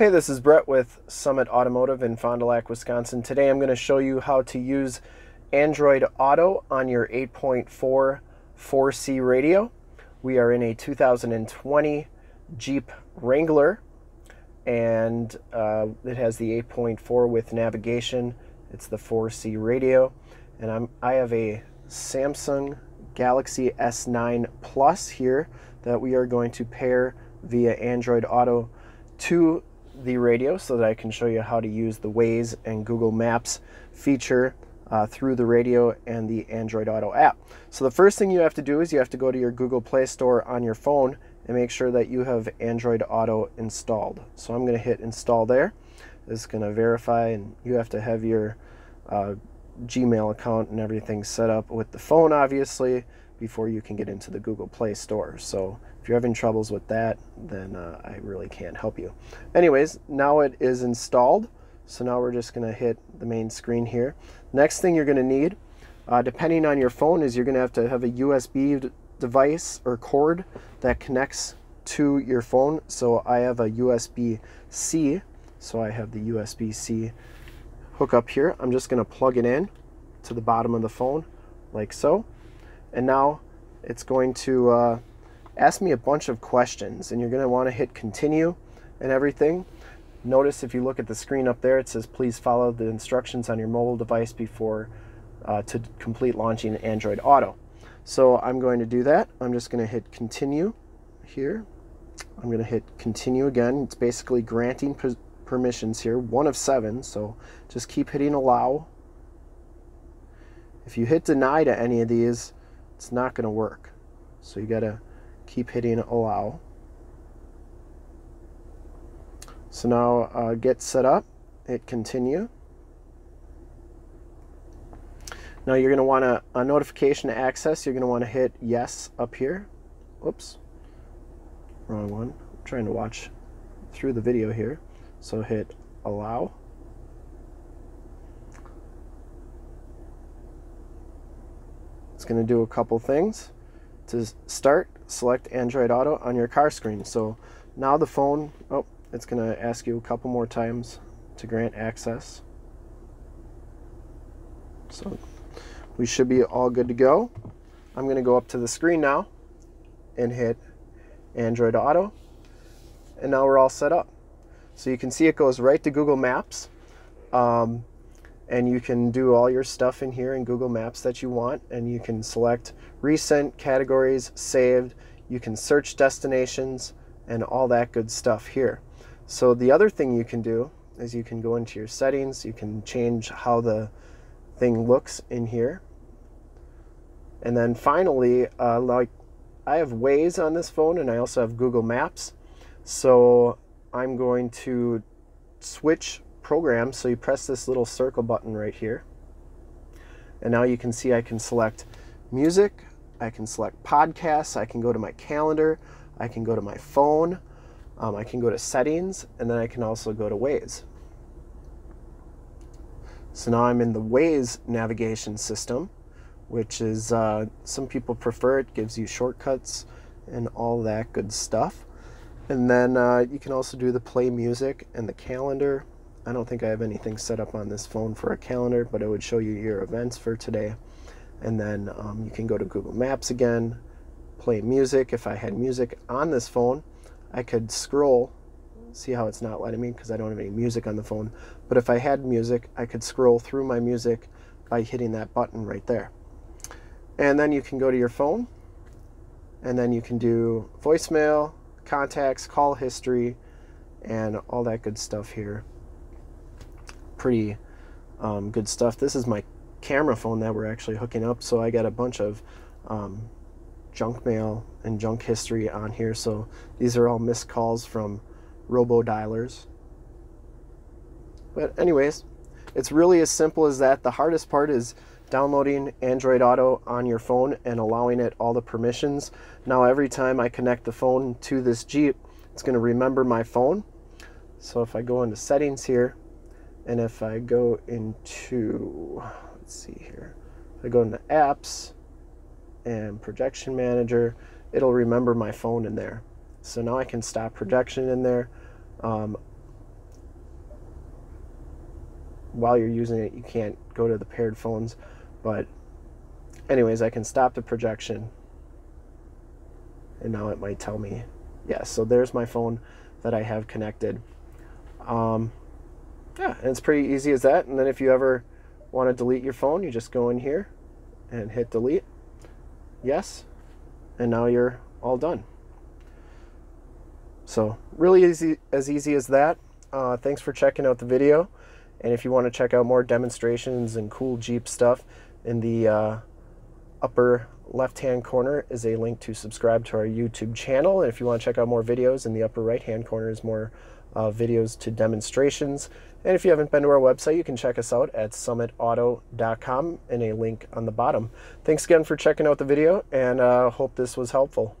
Hey, this is Brett with Summit Automotive in Fond du Lac, Wisconsin. Today I'm going to show you how to use Android Auto on your 8.4 4C radio. We are in a 2020 Jeep Wrangler and uh, it has the 8.4 with navigation. It's the 4C radio and I'm, I have a Samsung Galaxy S9 Plus here that we are going to pair via Android Auto to the radio so that I can show you how to use the Waze and Google Maps feature uh, through the radio and the Android Auto app. So the first thing you have to do is you have to go to your Google Play Store on your phone and make sure that you have Android Auto installed. So I'm going to hit install there. It's going to verify and you have to have your uh, Gmail account and everything set up with the phone obviously before you can get into the Google Play Store. So if you're having troubles with that, then uh, I really can't help you. Anyways, now it is installed. So now we're just to hit the main screen here. Next thing you're to need, uh, depending on your phone, is you're to have to have a USB device or cord that connects to your phone. So I have a USB-C. So I have the USB-C hook up here. I'm just to plug it in to the bottom of the phone like so. And now it's going to uh, ask me a bunch of questions and you're going to want to hit continue and everything. Notice if you look at the screen up there, it says please follow the instructions on your mobile device before uh, to complete launching Android Auto. So I'm going to do that. I'm just going to hit continue here. I'm going to hit continue again. It's basically granting permissions here, one of seven. So just keep hitting allow. If you hit deny to any of these, it's not going to work. So you got to keep hitting allow. So now uh, get set up, hit continue. Now you're going to want a, notification access, you're going to want to hit yes up here. Whoops, wrong one. I'm trying to watch through the video here. So hit allow. Going to do a couple things. To start, select Android Auto on your car screen. So now the phone, oh, it's going to ask you a couple more times to grant access. So we should be all good to go. I'm going to go up to the screen now and hit Android Auto. And now we're all set up. So you can see it goes right to Google Maps. Um, and you can do all your stuff in here in Google Maps that you want and you can select recent categories saved. You can search destinations and all that good stuff here. So the other thing you can do is you can go into your settings. You can change how the thing looks in here. And then finally uh, like I have Waze on this phone and I also have Google Maps. So I'm going to switch program. So you press this little circle button right here. And now you can see I can select music, I can select podcasts, I can go to my calendar, I can go to my phone, um, I can go to settings, and then I can also go to Waze. So now I'm in the Waze navigation system, which is, uh, some people prefer it, gives you shortcuts and all that good stuff. And then uh, you can also do the play music and the calendar I don't think I have anything set up on this phone for a calendar, but it would show you your events for today. And then um, you can go to Google Maps again, play music. If I had music on this phone, I could scroll. See how it's not letting me because I don't have any music on the phone. But if I had music, I could scroll through my music by hitting that button right there. And then you can go to your phone, and then you can do voicemail, contacts, call history, and all that good stuff here pretty um, good stuff. This is my camera phone that we're actually hooking up, so I got a bunch of um, junk mail and junk history on here. So these are all missed calls from robo dialers. But anyways, it's really as simple as that. The hardest part is downloading Android Auto on your phone and allowing it all the permissions. Now every time I connect the phone to this Jeep, it's going to remember my phone. So if I go into settings here, and if I go into, let's see here, if I go into apps and projection manager, it'll remember my phone in there. So now I can stop projection in there. Um, while you're using it, you can't go to the paired phones. But anyways, I can stop the projection. And now it might tell me, yes, yeah, so there's my phone that I have connected. Um, yeah, and it's pretty easy as that. And then if you ever want to delete your phone, you just go in here and hit delete. Yes. And now you're all done. So really easy, as easy as that. Uh, thanks for checking out the video. And if you want to check out more demonstrations and cool Jeep stuff, in the uh, upper left-hand corner is a link to subscribe to our YouTube channel. And if you want to check out more videos, in the upper right-hand corner is more uh, videos to demonstrations. And if you haven't been to our website, you can check us out at summitauto.com and a link on the bottom. Thanks again for checking out the video and uh, hope this was helpful.